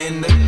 in the